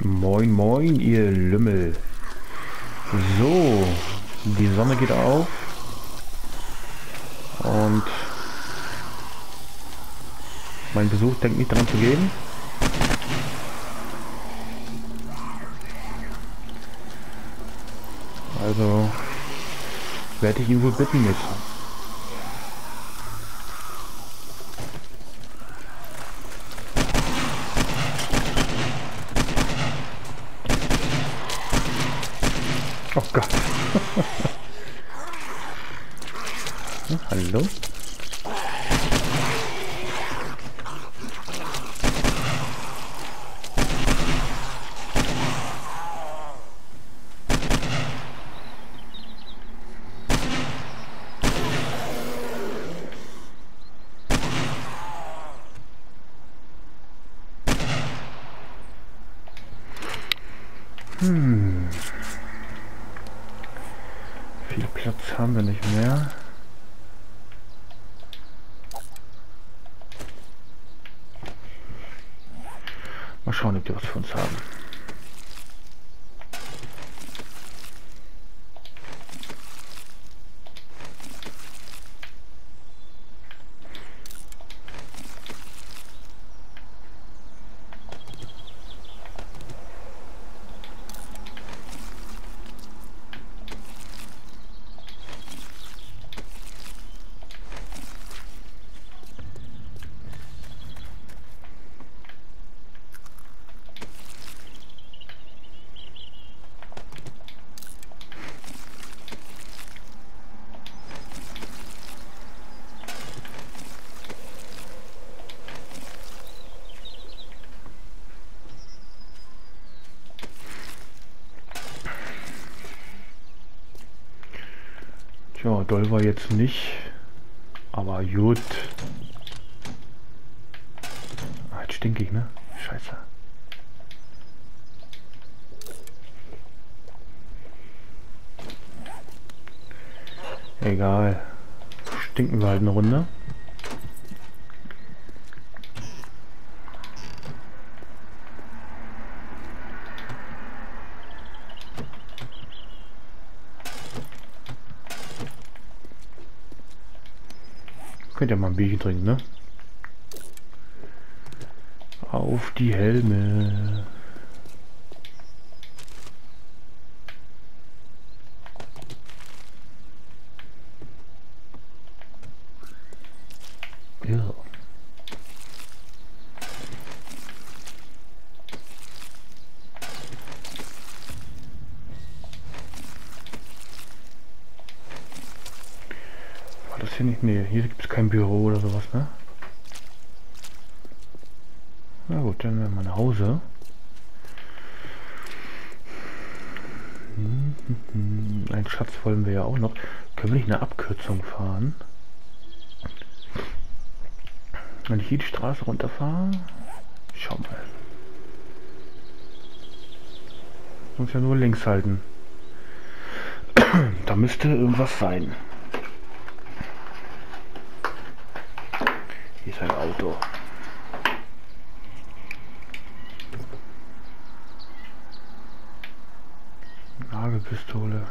Moin, moin, ihr Lümmel. So, die Sonne geht auf. Und mein Besuch denkt nicht daran zu gehen. Also werde ich ihn wohl bitten müssen. Oh Gott. Hallo? Hmm. Viel Platz haben wir nicht mehr. Mal schauen, ob die was für uns haben. Tja, doll war jetzt nicht, aber gut. Ah, jetzt stink ich, ne? Scheiße. Egal. Stinken wir halt eine Runde. Könnt ihr mal ein Bierchen trinken, ne? Auf die Helme. Ja. War das hier nicht? Nee, hier gibt es kein Büro oder sowas, ne? Na gut, dann werden wir nach Hause. Hm, Wollen wir ja auch noch. Können wir nicht eine Abkürzung fahren? Wenn ich hier die Straße runterfahre? Schau mal. Muss ja nur links halten. da müsste irgendwas sein. Hier ist ein Auto. Nagelpistole.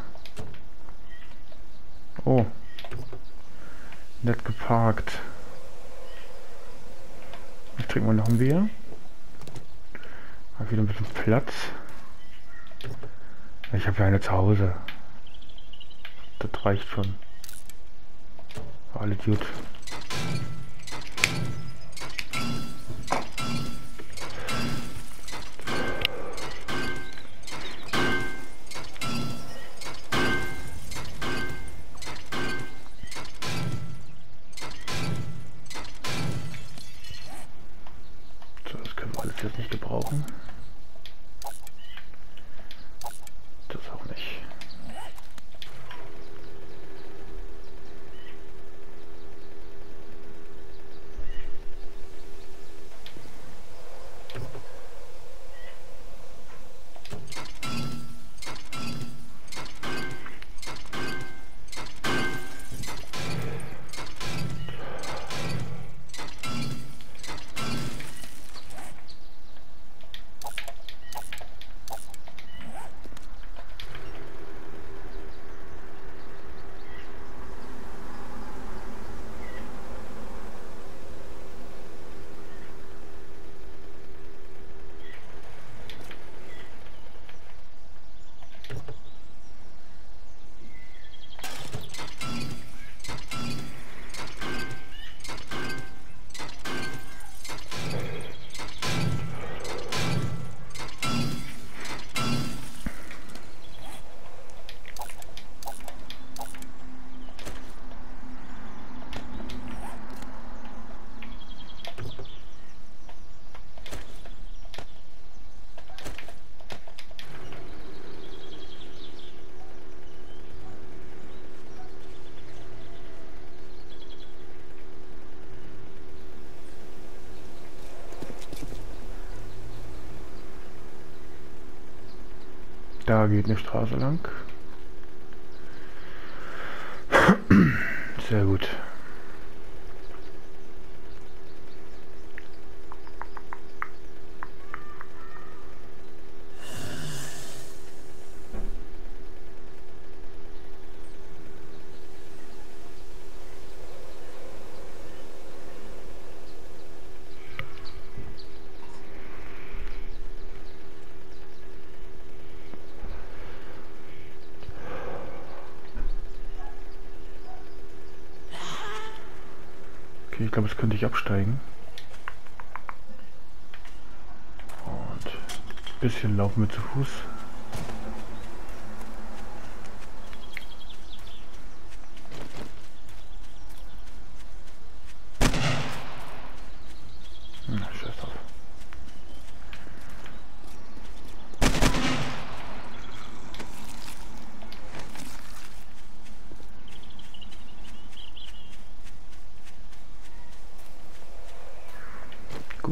Oh. Nett geparkt. Jetzt trinken wir noch ein Bier. Hab wieder ein bisschen Platz. Ich habe ja eine zu Hause. Das reicht schon. Alles gut. Da geht eine Straße lang. Sehr gut. Okay, ich glaube, jetzt könnte ich absteigen. Und ein bisschen laufen wir zu Fuß. Hm, scheiß drauf.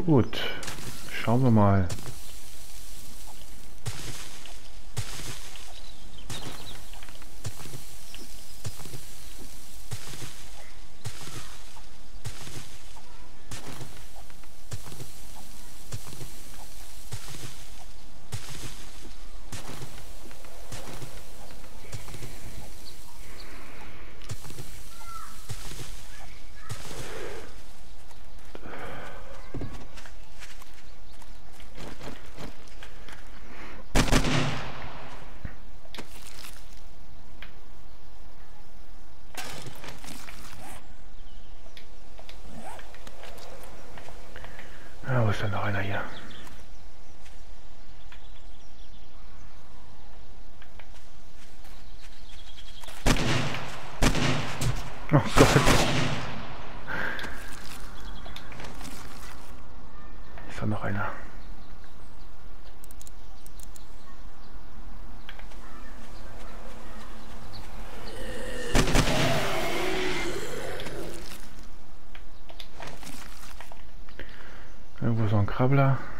Gut, schauen wir mal. Ja, noch einer hier? Oh Gott. Ist da noch einer? jaula.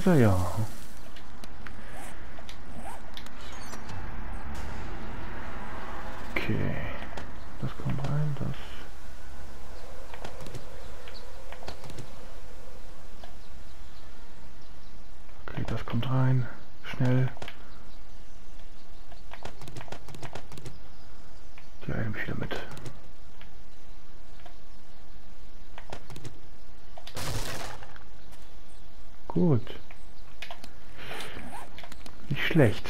Ist ja. Okay. Das kommt rein, das. Okay, das kommt rein. Schnell. Die ich wieder mit. Gut. Schlecht.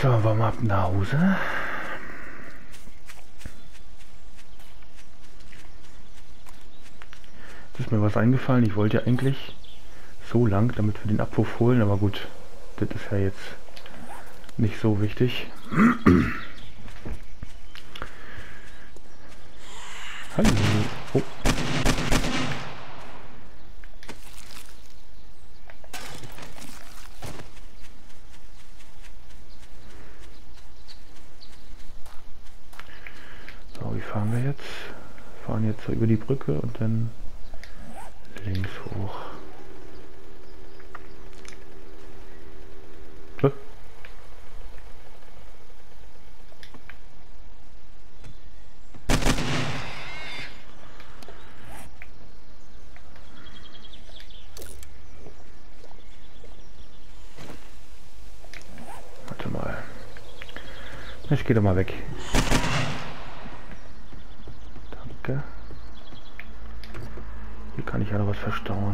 So, wollen wir ab nach Hause. Ist mir was eingefallen. Ich wollte ja eigentlich so lang, damit wir den Abwurf holen, aber gut, das ist ja jetzt nicht so wichtig. Hallo. Oh. So, wie fahren wir jetzt? Fahren jetzt so über die Brücke und dann links hoch. Gehe doch mal weg. Danke. Hier kann ich ja noch was verstauen.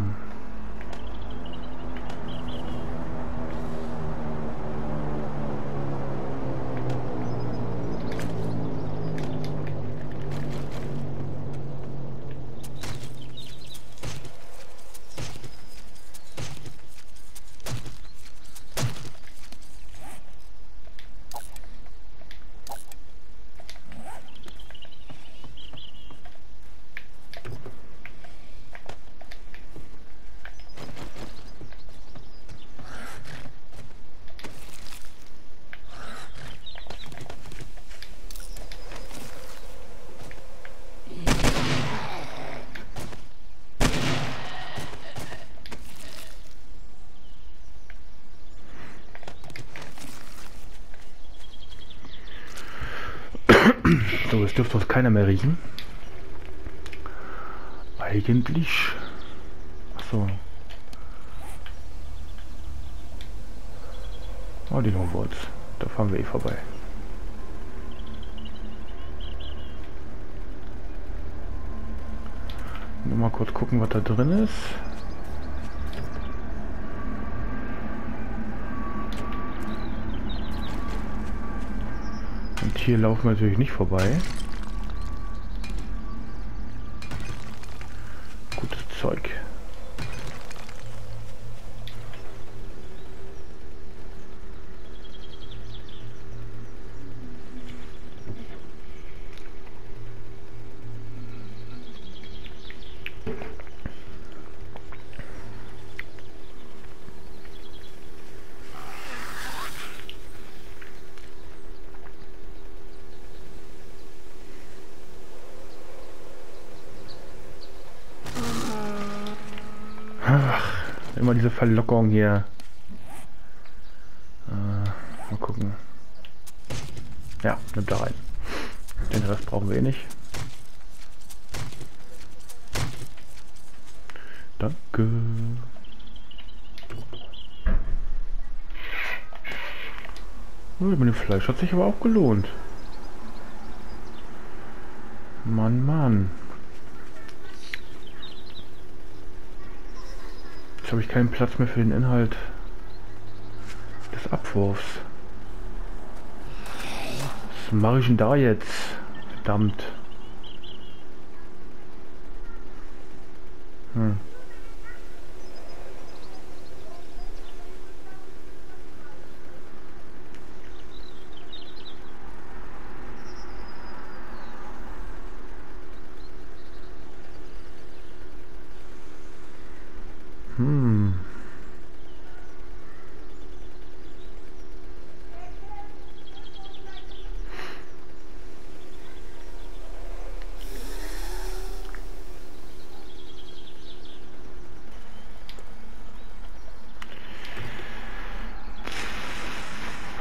Es dürfte uns keiner mehr riechen. Eigentlich. Achso. Oh, die Longboards. Da fahren wir eh vorbei. Nur mal kurz gucken, was da drin ist. Hier laufen wir natürlich nicht vorbei. Gutes Zeug. Ach, immer diese Verlockung hier. Äh, mal gucken. Ja, nimmt da rein. Den Rest brauchen wir eh nicht. Danke. Oh, mit dem Fleisch hat sich aber auch gelohnt. Mann, Mann. Jetzt habe ich keinen Platz mehr für den Inhalt des Abwurfs. Was mache ich denn da jetzt? Verdammt. Hm. Hm.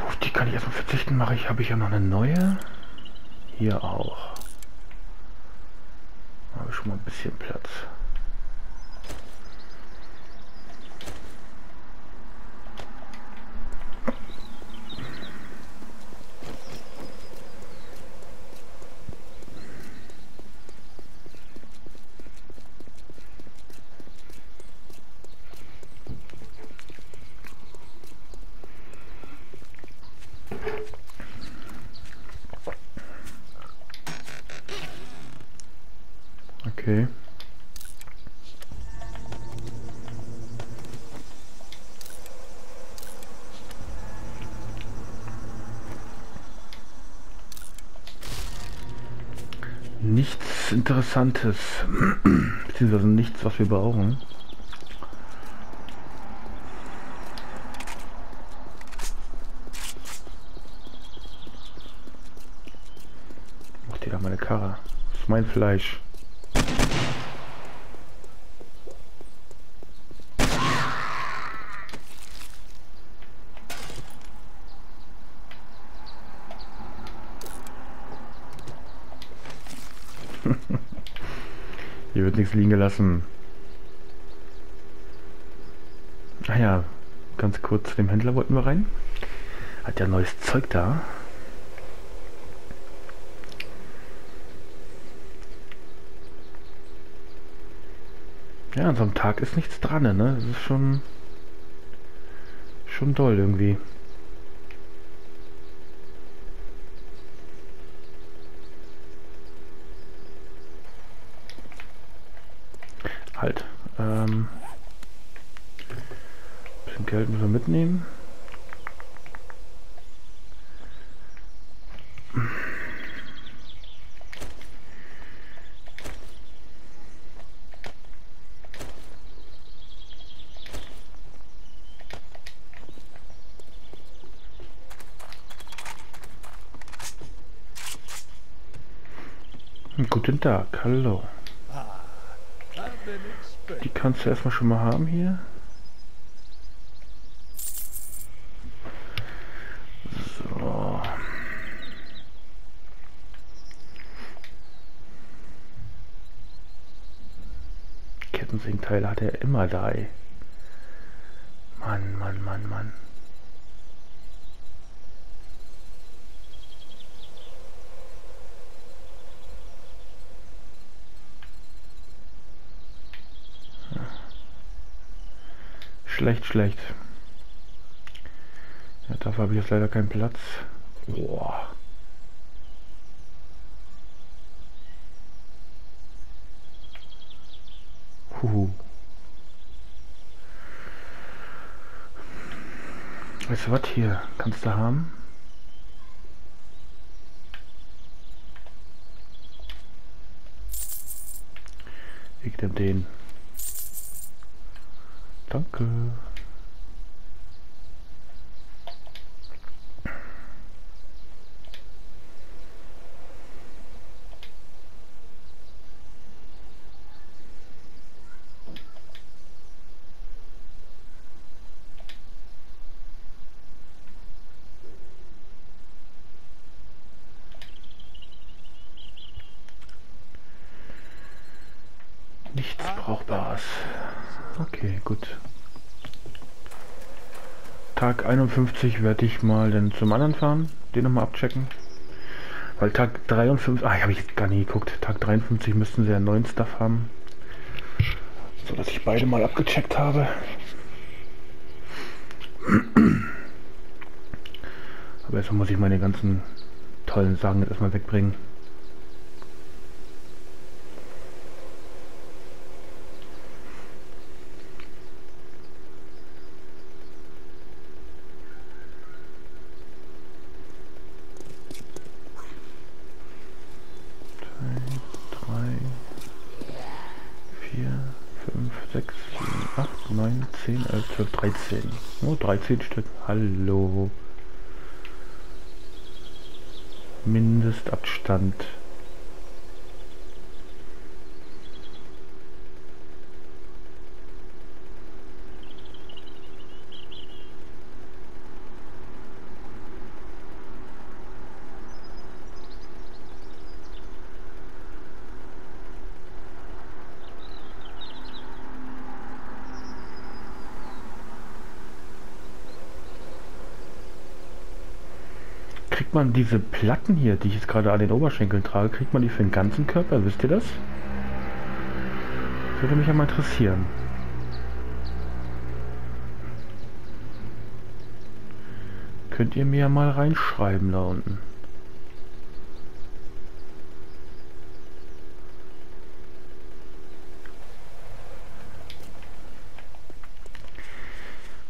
Auf die kann ich erstmal verzichten, mache ich, habe ich ja noch eine neue. Hier auch. Habe ich schon mal ein bisschen Platz. Okay. Nichts Interessantes. Beziehungsweise nichts, was wir brauchen. Macht ihr da meine Karre? Das ist mein Fleisch. Wird nichts liegen gelassen. Ah ja, ganz kurz zu dem Händler wollten wir rein. Hat ja neues Zeug da. Ja, an so einem Tag ist nichts dran, ne? Das ist schon schon doll irgendwie. Halt. Ähm, bisschen Geld müssen wir mitnehmen. Guten Tag, hallo. Die kannst du erstmal schon mal haben hier. So. Kettensägenteile hat er immer da. Ey. Mann, Mann, Mann, Mann. Schlecht, schlecht. Ja, dafür habe ich jetzt leider keinen Platz. Boah. Huhu. Weißt du was hier? Kannst du haben? Ich nehme den. Danke. 53 werde ich mal dann zum anderen fahren, den nochmal abchecken. Weil Tag 53, ah, habe ich jetzt gar nie geguckt. Tag 53 müssten sie ja einen neuen Stuff haben. So dass ich beide mal abgecheckt habe. Aber jetzt muss ich meine ganzen tollen Sachen jetzt erstmal wegbringen. 13 Stück. Hallo. Mindestabstand. man diese Platten hier, die ich jetzt gerade an den Oberschenkeln trage, kriegt man die für den ganzen Körper? Wisst ihr das? Würde mich ja mal interessieren. Könnt ihr mir ja mal reinschreiben da unten.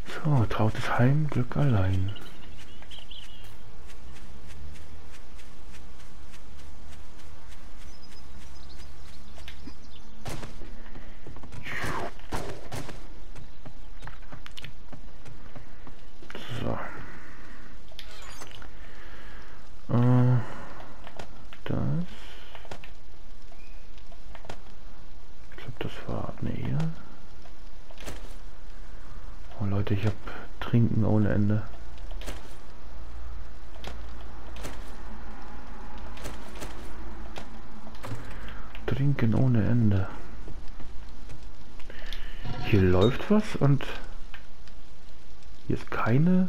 So, trautes Heim, Glück allein. Trinken ohne Ende. Hier läuft was und hier ist keine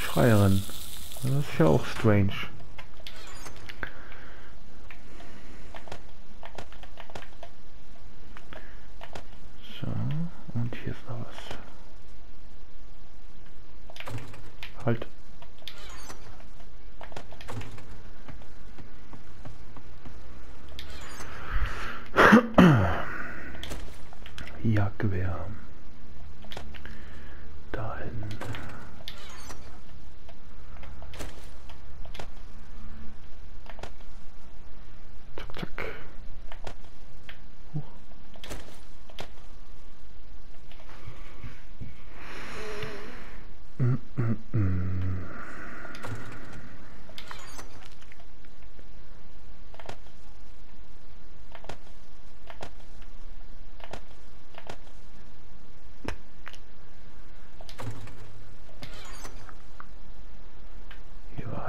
Schreierin. Das ist ja auch strange. So, und hier ist noch was. Halt. Jagdgewehr. Dahin. Zack, zack. Huch. Mm -mm -mm.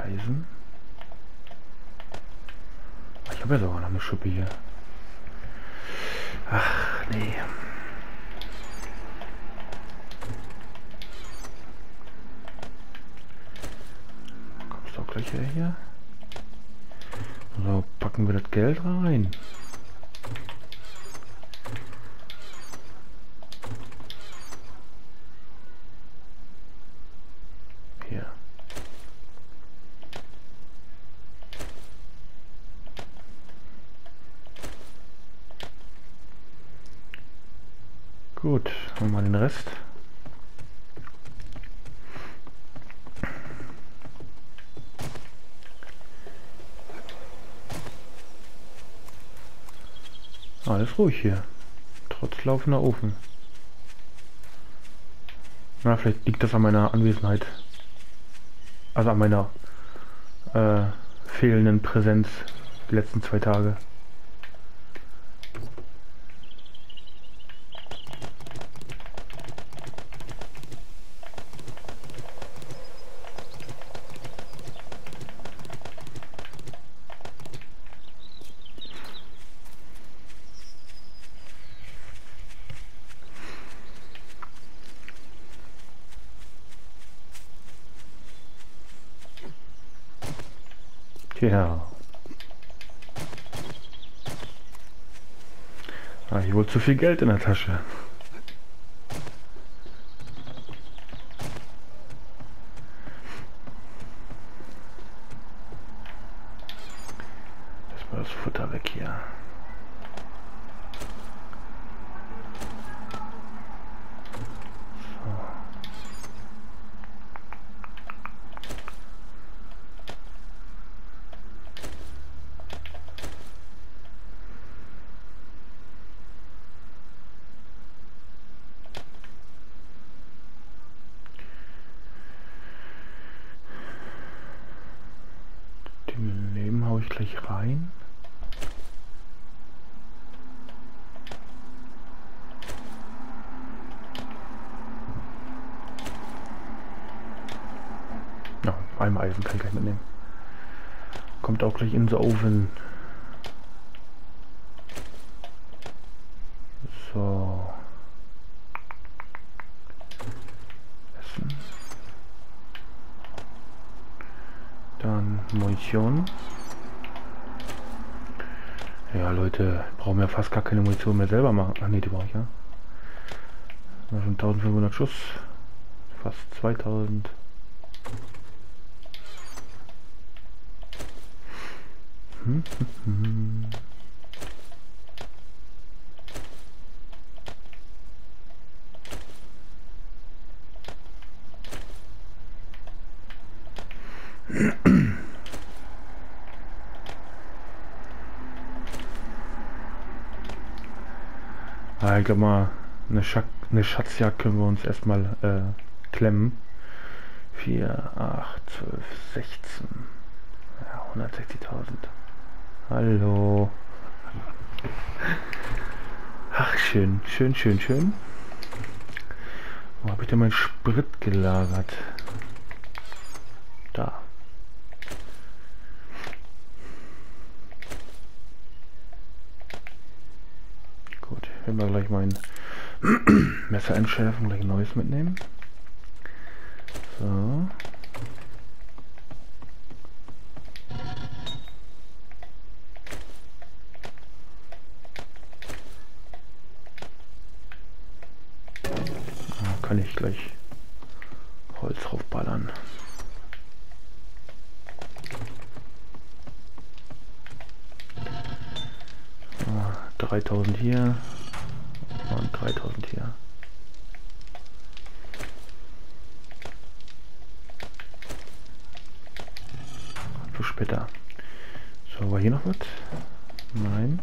Eisen. Ich habe ja sogar noch eine Schuppe hier. Ach, nee. Kommst du auch gleich her hier? So, packen wir das Geld rein. Gut, haben wir den Rest. Ruhig hier. Trotz laufender Ofen. Na, vielleicht liegt das an meiner Anwesenheit. Also an meiner äh, fehlenden Präsenz die letzten zwei Tage. Tja. Ah, ich wohl zu viel Geld in der Tasche. Erstmal das Futter weg hier. Gleich rein. Ja, einem Eisen kann ich gleich mitnehmen. Kommt auch gleich in den Ofen. So. Essen. Dann Munition. Ja, Leute, brauchen wir fast gar keine Munition mehr selber machen. Ach nee, die brauche ich ja. Das schon 1500 Schuss. Fast 2000. Hm, hm, hm. Ich glaube mal, eine, Schack, eine Schatzjagd können wir uns erstmal äh, klemmen. 4, 8, 12, 16. Ja, 160.000. Hallo. Ach, schön, schön, schön, schön. Wo habe ich denn meinen Sprit gelagert? Da. Werden wir gleich mein Messer entschärfen, gleich ein neues mitnehmen. So. kann ich gleich Holz draufballern. So, 3000 hier und 3000 hier. Für später. So, war hier noch was? Nein.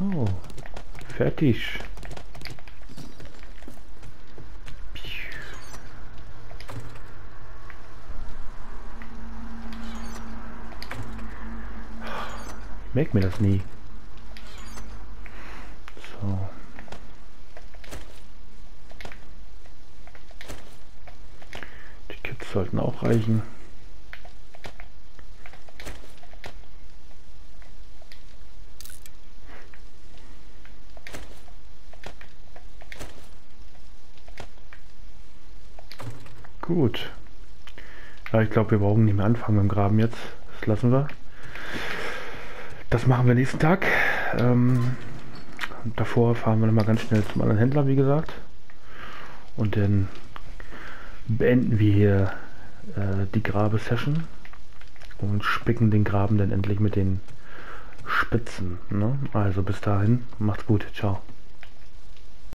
Oh, Fertig. Merk mir das nie. So. Die Kids sollten auch reichen. Gut. Ja, ich glaube, wir brauchen nicht mehr anfangen mit dem Graben jetzt. Das lassen wir. Das machen wir nächsten Tag. Ähm, davor fahren wir noch mal ganz schnell zum anderen Händler, wie gesagt. Und dann beenden wir hier äh, die Grabesession und spicken den Graben dann endlich mit den Spitzen. Ne? Also bis dahin, macht's gut, ciao.